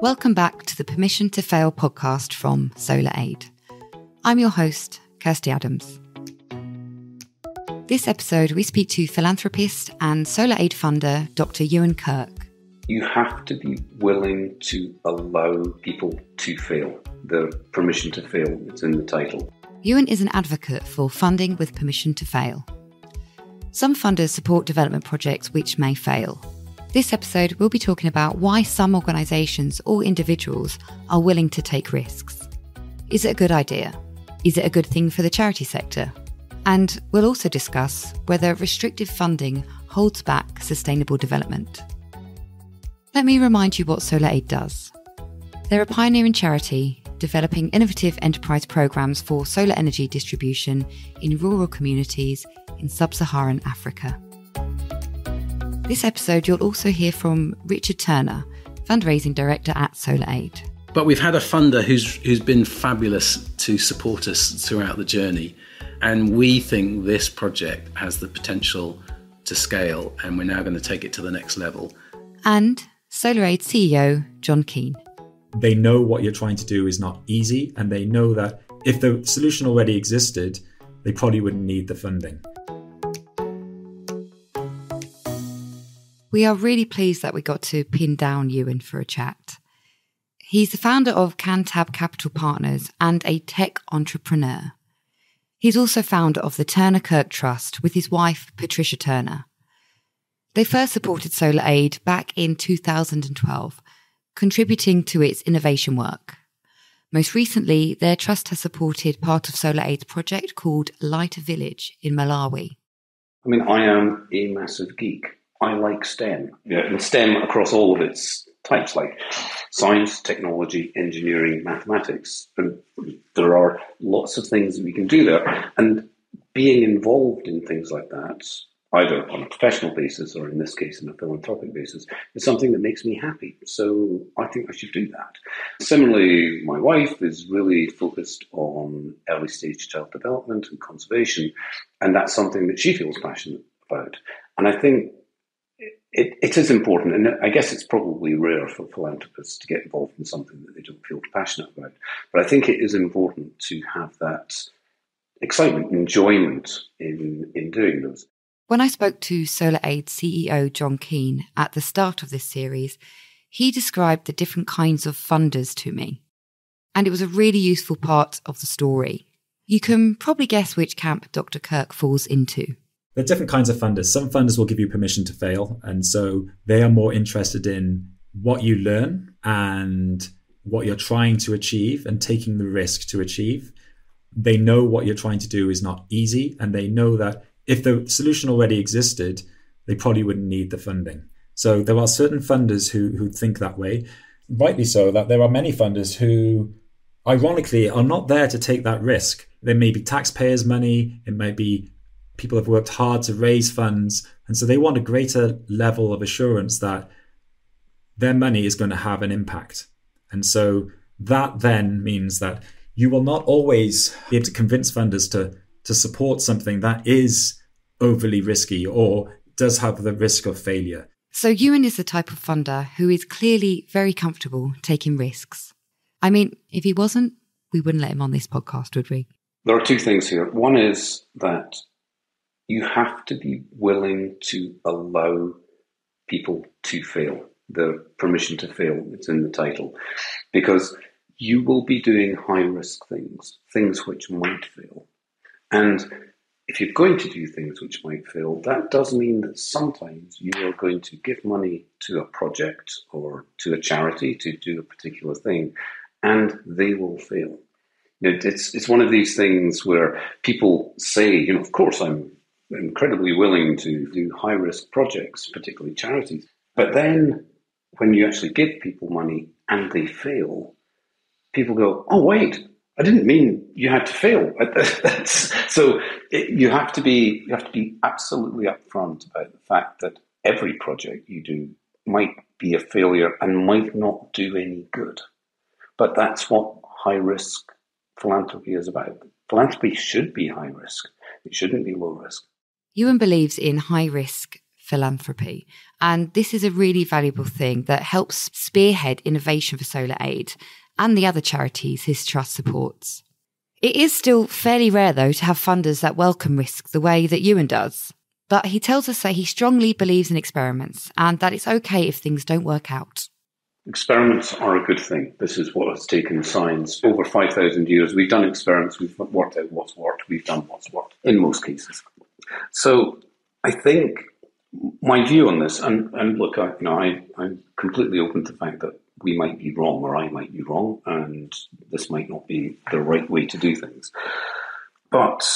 Welcome back to the Permission to Fail podcast from Solar Aid. I'm your host, Kirsty Adams. This episode, we speak to philanthropist and Solar Aid funder Dr. Ewan Kirk. You have to be willing to allow people to fail. The permission to fail, it's in the title. Ewan is an advocate for funding with permission to fail. Some funders support development projects which may fail. This episode, we'll be talking about why some organisations or individuals are willing to take risks. Is it a good idea? Is it a good thing for the charity sector? And we'll also discuss whether restrictive funding holds back sustainable development. Let me remind you what Solar Aid does. They're a pioneering charity developing innovative enterprise programs for solar energy distribution in rural communities in sub Saharan Africa. This episode, you'll also hear from Richard Turner, fundraising director at Solar Aid. But we've had a funder who's who's been fabulous to support us throughout the journey, and we think this project has the potential to scale, and we're now going to take it to the next level. And Solar Aid CEO John Keane. They know what you're trying to do is not easy, and they know that if the solution already existed, they probably wouldn't need the funding. We are really pleased that we got to pin down Ewan for a chat. He's the founder of Cantab Capital Partners and a tech entrepreneur. He's also founder of the Turner Kirk Trust with his wife, Patricia Turner. They first supported Solar Aid back in 2012, contributing to its innovation work. Most recently, their trust has supported part of Solar Aid's project called Light a Village in Malawi. I mean, I am a massive geek. I like STEM, yeah, and STEM across all of its types, like science, technology, engineering, mathematics. And there are lots of things that we can do there. And being involved in things like that, either on a professional basis or in this case in a philanthropic basis, is something that makes me happy. So I think I should do that. Similarly, my wife is really focused on early stage child development and conservation, and that's something that she feels passionate about. And I think it, it is important, and I guess it's probably rare for philanthropists to get involved in something that they don't feel passionate about. But I think it is important to have that excitement enjoyment in, in doing those. When I spoke to Solar Aid CEO John Keane at the start of this series, he described the different kinds of funders to me. And it was a really useful part of the story. You can probably guess which camp Dr. Kirk falls into. There are different kinds of funders. Some funders will give you permission to fail. And so they are more interested in what you learn and what you're trying to achieve and taking the risk to achieve. They know what you're trying to do is not easy. And they know that if the solution already existed, they probably wouldn't need the funding. So there are certain funders who, who think that way. Rightly so, that there are many funders who, ironically, are not there to take that risk. There may be taxpayers' money, it might be people have worked hard to raise funds. And so they want a greater level of assurance that their money is going to have an impact. And so that then means that you will not always be able to convince funders to, to support something that is overly risky or does have the risk of failure. So Ewan is the type of funder who is clearly very comfortable taking risks. I mean, if he wasn't, we wouldn't let him on this podcast, would we? There are two things here. One is that you have to be willing to allow people to fail. The permission to fail, it's in the title. Because you will be doing high risk things, things which might fail. And if you're going to do things which might fail, that does mean that sometimes you are going to give money to a project or to a charity to do a particular thing, and they will fail. It's, it's one of these things where people say, you know, of course I'm incredibly willing to do high risk projects, particularly charities. But then when you actually give people money and they fail, people go, oh, wait, I didn't mean you had to fail. so it, you have to be you have to be absolutely upfront about the fact that every project you do might be a failure and might not do any good. But that's what high risk philanthropy is about. Philanthropy should be high risk. It shouldn't be low risk. Ewan believes in high risk philanthropy. And this is a really valuable thing that helps spearhead innovation for Solar Aid and the other charities his trust supports. It is still fairly rare, though, to have funders that welcome risk the way that Ewan does. But he tells us that he strongly believes in experiments and that it's okay if things don't work out. Experiments are a good thing. This is what has taken science over 5,000 years. We've done experiments, we've worked out what's worked, we've done what's worked in most cases. So I think my view on this, and, and look, I, you know, I, I'm completely open to the fact that we might be wrong or I might be wrong, and this might not be the right way to do things. But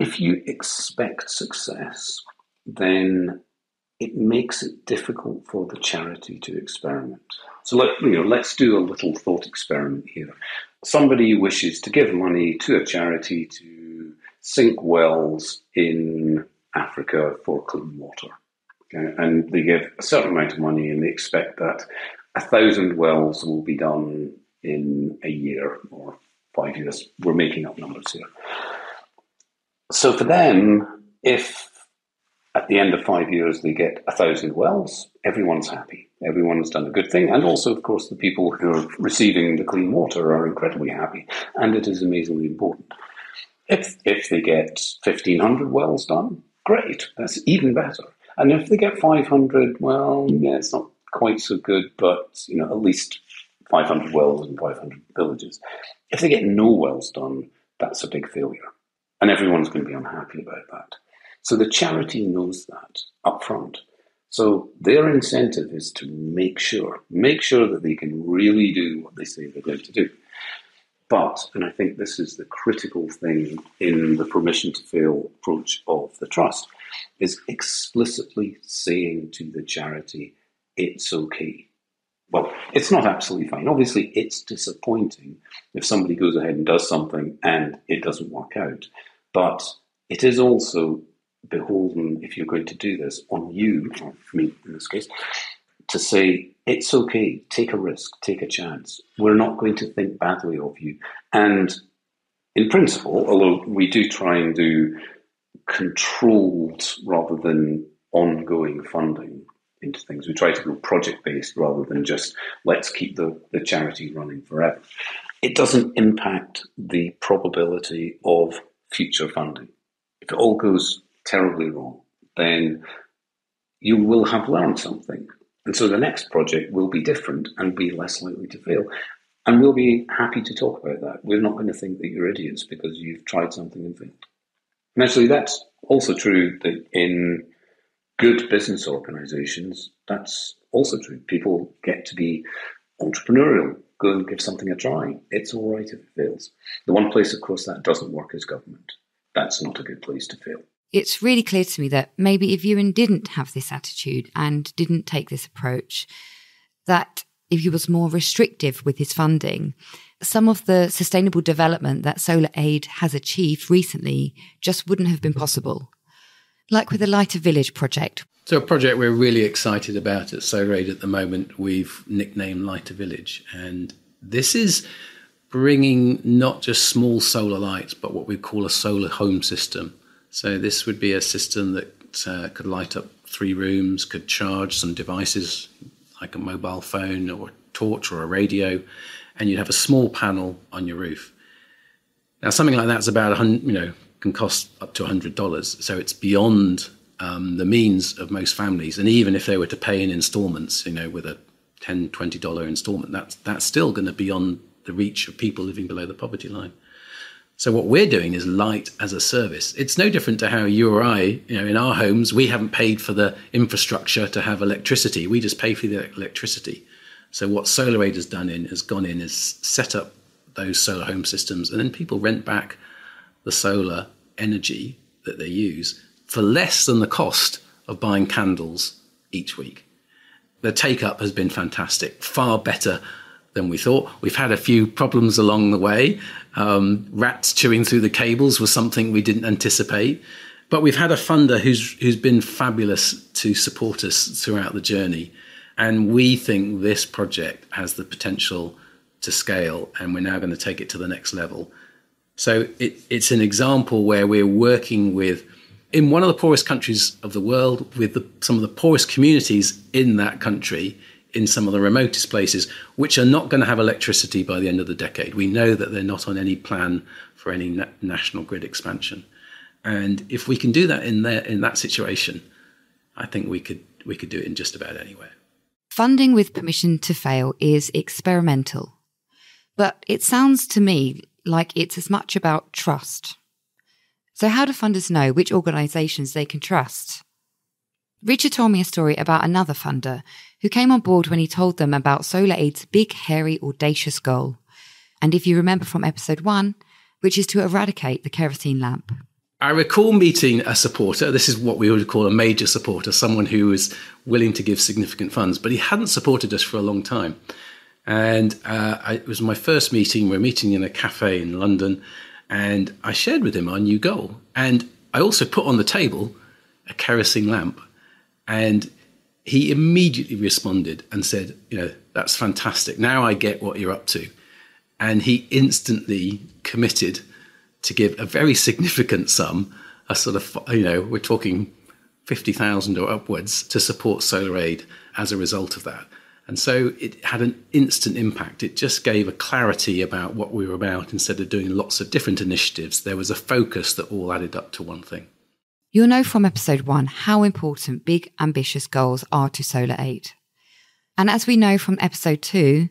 if you expect success, then it makes it difficult for the charity to experiment. So let, you know, let's do a little thought experiment here. Somebody wishes to give money to a charity to sink wells in Africa for clean water. Okay? And they give a certain amount of money and they expect that a thousand wells will be done in a year or five years. We're making up numbers here. So for them, if at the end of five years they get a thousand wells, everyone's happy. Everyone's done a good thing. And also, of course, the people who are receiving the clean water are incredibly happy. And it is amazingly important. If, if they get 1,500 wells done, great. That's even better. And if they get 500, well, yeah, it's not quite so good, but you know, at least 500 wells and 500 villages. If they get no wells done, that's a big failure. And everyone's going to be unhappy about that. So the charity knows that up front. So their incentive is to make sure, make sure that they can really do what they say they're going to do. But, and I think this is the critical thing in the permission to fail approach of the trust, is explicitly saying to the charity, it's okay. Well, it's not absolutely fine. Obviously, it's disappointing if somebody goes ahead and does something and it doesn't work out. But it is also beholden, if you're going to do this, on you, me in this case, to say, it's okay, take a risk, take a chance. We're not going to think badly of you. And in principle, although we do try and do controlled rather than ongoing funding into things, we try to go project based rather than just let's keep the, the charity running forever. It doesn't impact the probability of future funding. If it all goes terribly wrong, then you will have learned something. And so the next project will be different and be less likely to fail. And we'll be happy to talk about that. We're not going to think that you're idiots because you've tried something and failed. And actually, that's also true that in good business organizations, that's also true. People get to be entrepreneurial, go and give something a try. It's all right if it fails. The one place, of course, that doesn't work is government. That's not a good place to fail it's really clear to me that maybe if Ewan didn't have this attitude and didn't take this approach, that if he was more restrictive with his funding, some of the sustainable development that Solar Aid has achieved recently just wouldn't have been possible. Like with the Light a Village project. So, a project we're really excited about at Solar Aid at the moment, we've nicknamed Light a Village. And this is bringing not just small solar lights, but what we call a solar home system so this would be a system that uh, could light up three rooms, could charge some devices like a mobile phone or a torch or a radio, and you'd have a small panel on your roof. Now, something like that's about you know, can cost up to hundred dollars. So it's beyond um, the means of most families. And even if they were to pay in installments, you know, with a 10 20 dollar installment, that's that's still going to be beyond the reach of people living below the poverty line. So what we're doing is light as a service. It's no different to how you or I, you know, in our homes, we haven't paid for the infrastructure to have electricity. We just pay for the electricity. So what Solar Aid has done in has gone in is set up those solar home systems, and then people rent back the solar energy that they use for less than the cost of buying candles each week. The take up has been fantastic, far better than we thought. We've had a few problems along the way. Um, rats chewing through the cables was something we didn't anticipate. But we've had a funder who's who's been fabulous to support us throughout the journey, and we think this project has the potential to scale, and we're now going to take it to the next level. So it, it's an example where we're working with in one of the poorest countries of the world, with the, some of the poorest communities in that country, in some of the remotest places, which are not going to have electricity by the end of the decade. We know that they're not on any plan for any na- national grid expansion. And if we can do that in there in that situation, I think we could we could do it in just about anywhere. Funding with permission to fail is experimental. But it sounds to me like it's as much about trust. So how do funders know which organisations they can trust? Richard told me a story about another funder who came on board when he told them about Solar Aid's big, hairy, audacious goal. And if you remember from episode one, which is to eradicate the kerosene lamp. I recall meeting a supporter. This is what we would call a major supporter, someone who was willing to give significant funds, but he hadn't supported us for a long time. And uh, I, it was my first meeting. We we're meeting in a cafe in London, and I shared with him our new goal. And I also put on the table a kerosene lamp. And he immediately responded and said, You know, that's fantastic. Now I get what you're up to. And he instantly committed to give a very significant sum, a sort of, you know, we're talking 50,000 or upwards to support Solar Aid as a result of that. And so it had an instant impact. It just gave a clarity about what we were about instead of doing lots of different initiatives. There was a focus that all added up to one thing. You'll know from episode one how important big, ambitious goals are to Solar Aid. And as we know from episode two,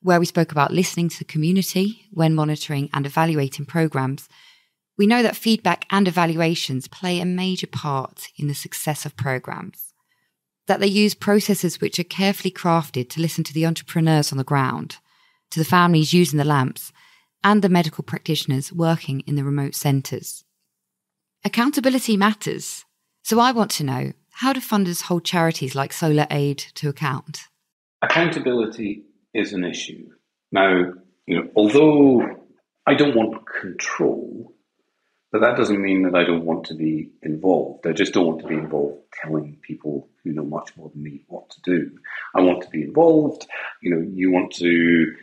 where we spoke about listening to the community when monitoring and evaluating programs, we know that feedback and evaluations play a major part in the success of programs that they use processes which are carefully crafted to listen to the entrepreneurs on the ground, to the families using the lamps, and the medical practitioners working in the remote centres. Accountability matters. So I want to know how do funders hold charities like Solar Aid to account? Accountability is an issue. Now, you know, although I don't want control, but that doesn't mean that I don't want to be involved. I just don't want to be involved telling people who know much more than me what to do. I want to be involved. You know, you want to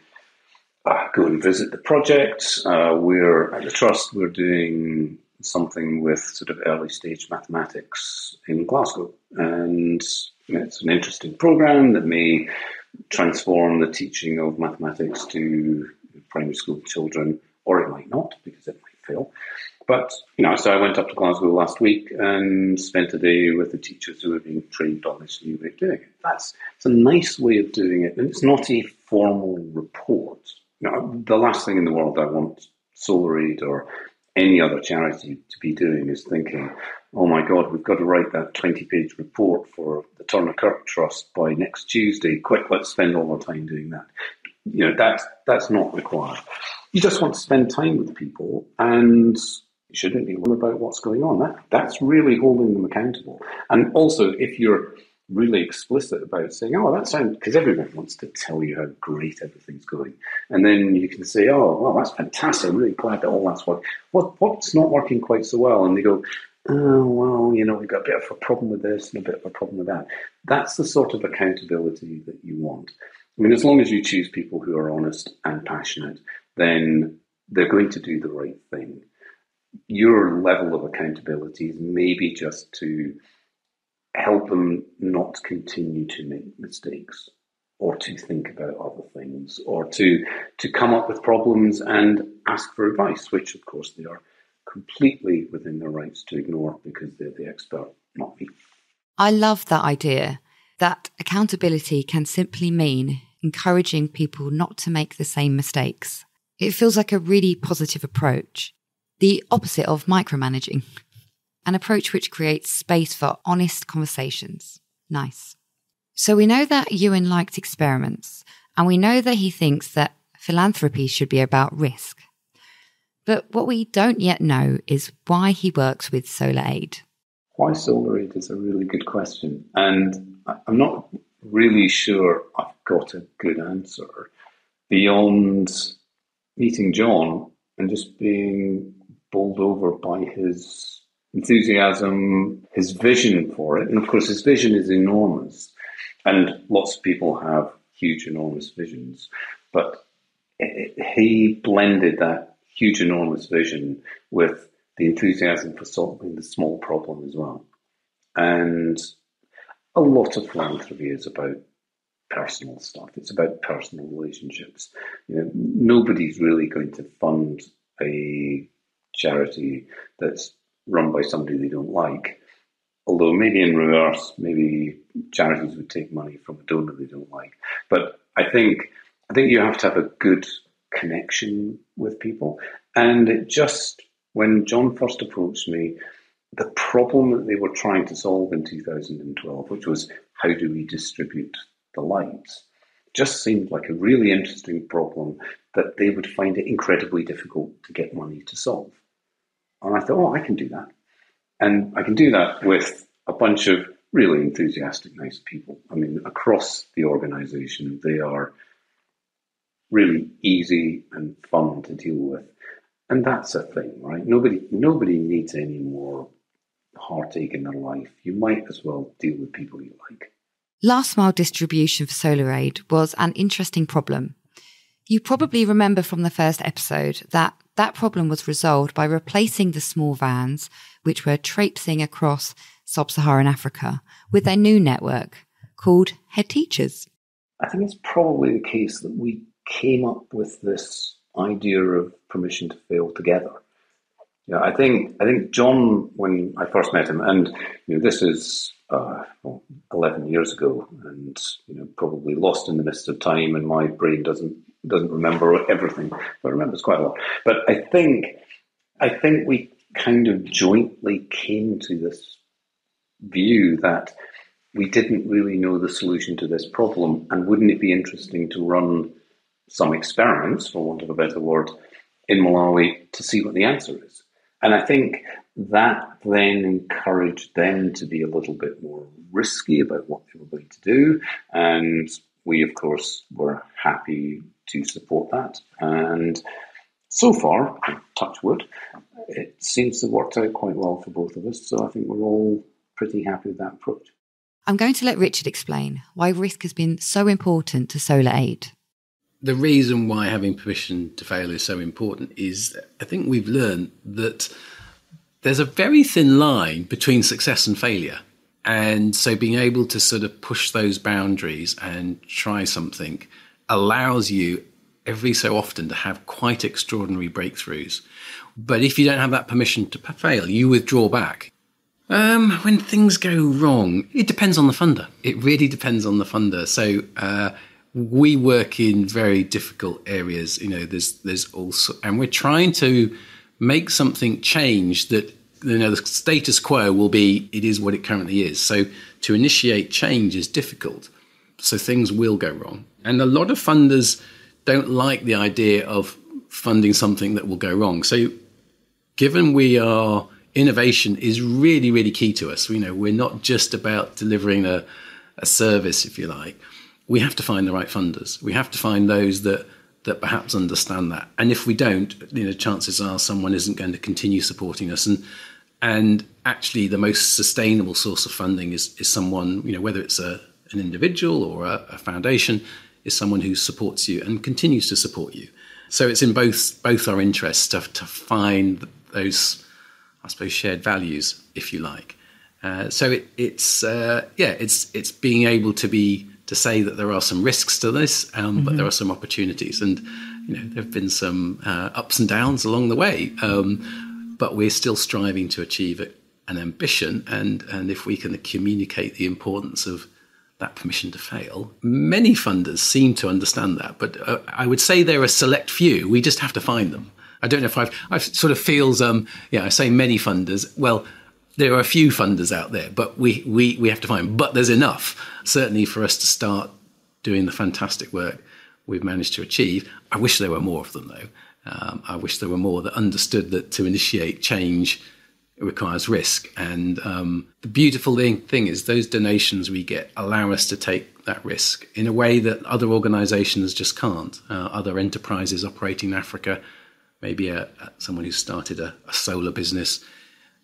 uh, go and visit the project. Uh, we're at the trust. We're doing something with sort of early stage mathematics in Glasgow, and it's an interesting program that may transform the teaching of mathematics to primary school children, or it might not because it might fail. But, you know, so I went up to Glasgow last week and spent a day with the teachers who are being trained on this new way of doing it. That's it's a nice way of doing it, and it's not a formal report. You know, the last thing in the world I want Solar Aid or any other charity to be doing is thinking, oh my God, we've got to write that 20 page report for the Turner Kirk Trust by next Tuesday. Quick, let's spend all our time doing that. You know, that's, that's not required. You just want to spend time with people and you shouldn't be worried about what's going on. That, that's really holding them accountable. And also, if you're really explicit about saying, oh, that sounds, because everyone wants to tell you how great everything's going. And then you can say, oh, well, that's fantastic. I'm really glad that all that's working. What, what's not working quite so well? And they go, oh, well, you know, we've got a bit of a problem with this and a bit of a problem with that. That's the sort of accountability that you want. I mean, as long as you choose people who are honest and passionate, then they're going to do the right thing your level of accountability is maybe just to help them not continue to make mistakes or to think about other things or to to come up with problems and ask for advice which of course they are completely within their rights to ignore because they're the expert not me. I love that idea that accountability can simply mean encouraging people not to make the same mistakes. It feels like a really positive approach. The opposite of micromanaging, an approach which creates space for honest conversations. Nice. So we know that Ewan liked experiments, and we know that he thinks that philanthropy should be about risk. But what we don't yet know is why he works with Solar Aid. Why Solar Aid is a really good question. And I'm not really sure I've got a good answer beyond meeting John and just being bowled over by his enthusiasm, his vision for it. And of course, his vision is enormous. And lots of people have huge, enormous visions. But it, he blended that huge, enormous vision with the enthusiasm for solving the small problem as well. And a lot of philanthropy is about personal stuff. It's about personal relationships. You know, nobody's really going to fund a charity that's run by somebody they don't like. Although maybe in reverse, maybe charities would take money from a donor they don't like. But I think I think you have to have a good connection with people. And it just when John first approached me, the problem that they were trying to solve in 2012, which was how do we distribute the lights, just seemed like a really interesting problem that they would find it incredibly difficult to get money to solve. And I thought, oh, I can do that. And I can do that with a bunch of really enthusiastic, nice people. I mean, across the organization, they are really easy and fun to deal with. And that's a thing, right? Nobody nobody needs any more heartache in their life. You might as well deal with people you like. Last mile distribution for Solar Aid was an interesting problem. You probably remember from the first episode that that problem was resolved by replacing the small vans, which were traipsing across sub Saharan Africa, with their new network called Head Teachers. I think it's probably the case that we came up with this idea of permission to fail together. Yeah, I think I think John, when I first met him, and you know, this is uh, well, eleven years ago, and you know, probably lost in the mist of time, and my brain doesn't doesn't remember everything, but remembers quite a lot. But I think I think we kind of jointly came to this view that we didn't really know the solution to this problem, and wouldn't it be interesting to run some experiments, for want of a better word, in Malawi to see what the answer is. And I think that then encouraged them to be a little bit more risky about what they were going to do. And we, of course, were happy to support that. And so far, touch wood, it seems to have worked out quite well for both of us. So I think we're all pretty happy with that approach. I'm going to let Richard explain why risk has been so important to Solar Aid the reason why having permission to fail is so important is I think we've learned that there's a very thin line between success and failure. And so being able to sort of push those boundaries and try something allows you every so often to have quite extraordinary breakthroughs. But if you don't have that permission to fail, you withdraw back. Um, when things go wrong, it depends on the funder. It really depends on the funder. So, uh, we work in very difficult areas. You know, there's there's also, and we're trying to make something change that you know the status quo will be it is what it currently is. So to initiate change is difficult. So things will go wrong, and a lot of funders don't like the idea of funding something that will go wrong. So given we are innovation is really really key to us. You know, we're not just about delivering a a service, if you like we have to find the right funders. We have to find those that that perhaps understand that. And if we don't, you know, chances are someone isn't going to continue supporting us. And and actually, the most sustainable source of funding is is someone, you know, whether it's a an individual or a, a foundation, is someone who supports you and continues to support you. So it's in both both our interests to, to find those, I suppose, shared values, if you like. Uh, so it, it's uh, yeah, it's it's being able to be to say that there are some risks to this, um, mm-hmm. but there are some opportunities, and you know there have been some uh, ups and downs along the way. Um, but we're still striving to achieve an ambition, and and if we can communicate the importance of that permission to fail, many funders seem to understand that. But uh, I would say there are a select few. We just have to find them. I don't know if I've, I've sort of feels, um, yeah, I say many funders. Well, there are a few funders out there, but we, we, we have to find. But there's enough, certainly, for us to start doing the fantastic work we've managed to achieve. I wish there were more of them, though. Um, I wish there were more that understood that to initiate change requires risk. And um, the beautiful thing, thing is, those donations we get allow us to take that risk in a way that other organizations just can't. Uh, other enterprises operating in Africa, maybe a, a, someone who started a, a solar business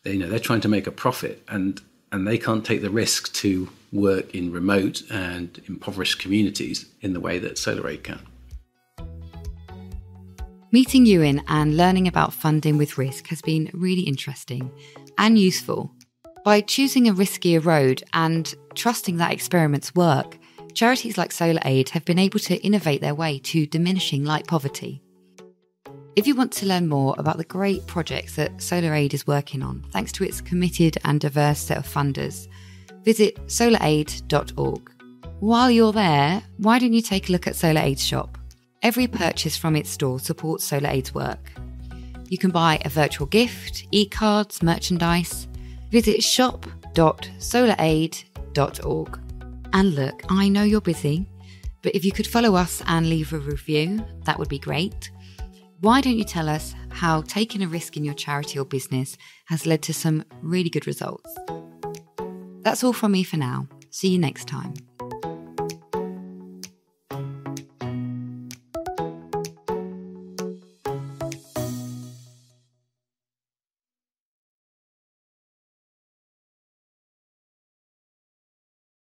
they, you know they're trying to make a profit and and they can't take the risk to work in remote and impoverished communities in the way that SolarAid can. Meeting Ewan and learning about funding with risk has been really interesting and useful. By choosing a riskier road and trusting that experiments work, charities like Solar Aid have been able to innovate their way to diminishing light poverty. If you want to learn more about the great projects that Solar Aid is working on, thanks to its committed and diverse set of funders, visit solaraid.org. While you're there, why don't you take a look at Solar Aid's shop? Every purchase from its store supports Solar Aid's work. You can buy a virtual gift, e cards, merchandise. Visit shop.solaraid.org. And look, I know you're busy, but if you could follow us and leave a review, that would be great. Why don't you tell us how taking a risk in your charity or business has led to some really good results? That's all from me for now. See you next time.